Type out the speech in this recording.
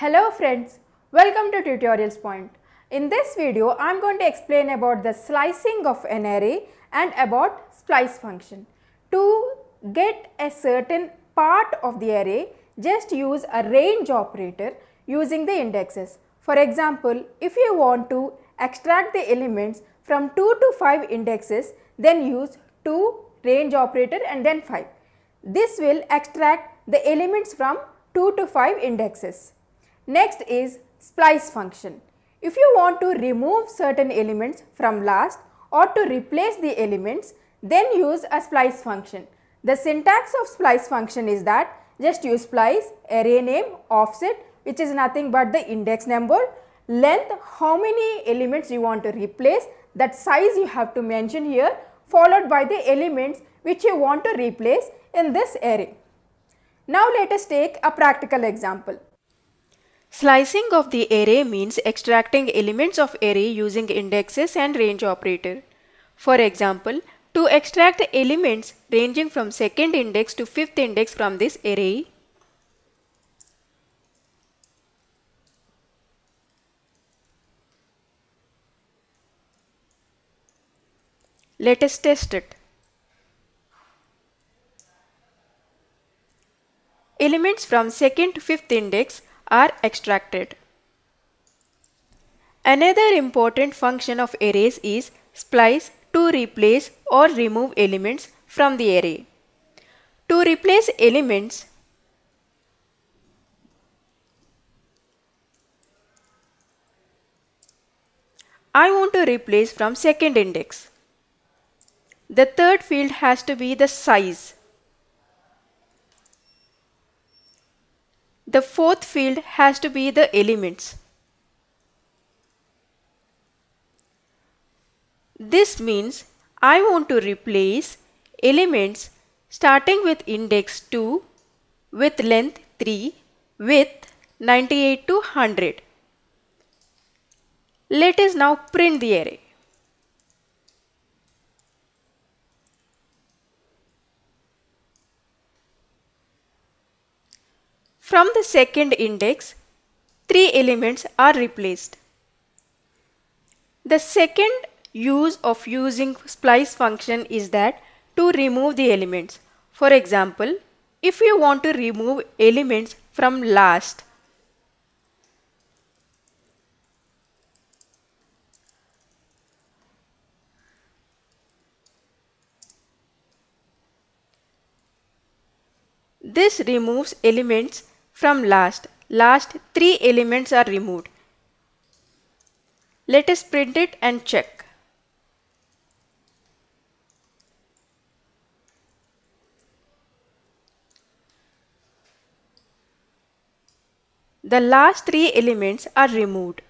Hello friends, welcome to Tutorials Point. In this video, I am going to explain about the slicing of an array and about splice function. To get a certain part of the array, just use a range operator using the indexes. For example, if you want to extract the elements from 2 to 5 indexes, then use 2 range operator and then 5. This will extract the elements from 2 to 5 indexes. Next is splice function. If you want to remove certain elements from last or to replace the elements, then use a splice function. The syntax of splice function is that just use splice, array name, offset which is nothing but the index number, length, how many elements you want to replace, that size you have to mention here followed by the elements which you want to replace in this array. Now let us take a practical example. Slicing of the array means extracting elements of array using indexes and range operator. For example, to extract elements ranging from second index to fifth index from this array, let us test it. Elements from second to fifth index are extracted. Another important function of arrays is splice to replace or remove elements from the array. To replace elements, I want to replace from second index. The third field has to be the size. The fourth field has to be the elements. This means I want to replace elements starting with index 2 with length 3 with 98 to 100. Let us now print the array. From the second index, three elements are replaced. The second use of using splice function is that to remove the elements. For example, if you want to remove elements from last, This removes elements from last. Last three elements are removed. Let us print it and check. The last three elements are removed.